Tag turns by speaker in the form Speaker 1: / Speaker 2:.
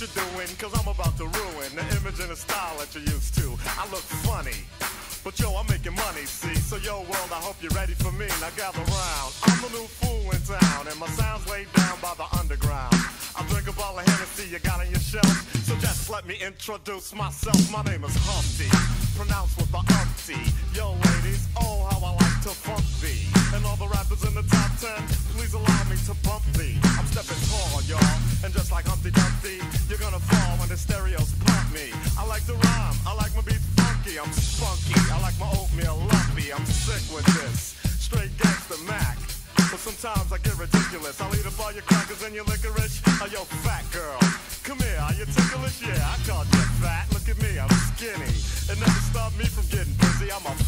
Speaker 1: you're doing, cause I'm about to ruin the image and the style that you're used to. I look funny. But yo, I'm making money, see? So yo, world, I hope you're ready for me. Now gather round. I'm the new fool in town, and my sound's laid down by the underground. I drink a bottle of Hennessy you got on your shelf. So just let me introduce myself. My name is Humpty, pronounced with the umpty. Yo, ladies, oh, how I like to funk thee. And all the rappers in the top ten, please allow me to bump thee. The stereos pump me. I like to rhyme, I like my beats funky, I'm spunky. I like my oatmeal lumpy, I'm sick with this. Straight gangsta Mac. But sometimes I get ridiculous. I'll eat up all your crackers and your licorice. Oh, yo, fat girl. Come here, are you ticklish? Yeah, I called you fat. Look at me, I'm skinny. It never stopped me from getting busy. I'm a.